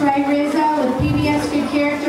Trey Rizzo with PBS Good Care.